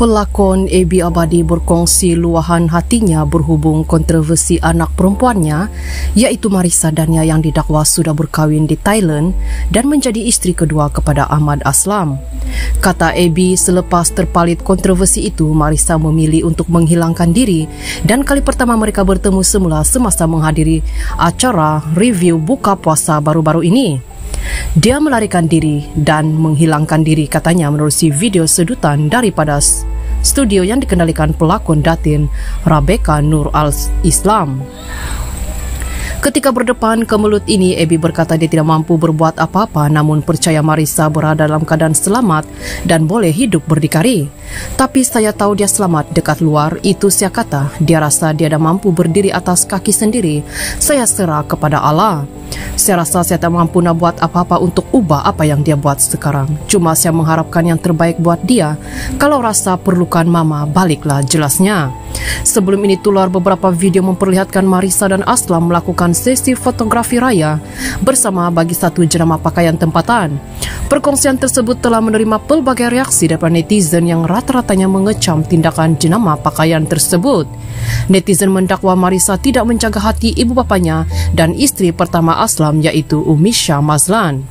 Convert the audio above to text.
Pelakon AB Abadi berkongsi luahan hatinya berhubung kontroversi anak perempuannya iaitu Marisa Dania yang didakwa sudah berkahwin di Thailand dan menjadi isteri kedua kepada Ahmad Aslam. Kata AB selepas terpalit kontroversi itu Marisa memilih untuk menghilangkan diri dan kali pertama mereka bertemu semula semasa menghadiri acara review buka puasa baru-baru ini. Dia melarikan diri dan menghilangkan diri katanya menerusi video sedutan daripada studio yang dikendalikan pelakon Datin Rebecca Nur Al-Islam. Ketika berdepan ke mulut ini, Ebi berkata dia tidak mampu berbuat apa-apa namun percaya Marisa berada dalam keadaan selamat dan boleh hidup berdikari. Tapi saya tahu dia selamat dekat luar, itu saya kata. Dia rasa dia dah mampu berdiri atas kaki sendiri. Saya serah kepada Allah. Saya rasa saya tak mampu nak buat apa-apa untuk ubah apa yang dia buat sekarang. Cuma saya mengharapkan yang terbaik buat dia. Kalau rasa perlukan mama, baliklah jelasnya. Sebelum ini tular beberapa video memperlihatkan Marisa dan Aslam melakukan sesi fotografi raya bersama bagi satu jenama pakaian tempatan. Perkongsian tersebut telah menerima pelbagai reaksi daripada netizen yang rata-ratanya mengecam tindakan jenama pakaian tersebut. Netizen mendakwa Marisa tidak menjaga hati ibu bapanya dan isteri pertama Aslam iaitu Umisha Mazlan.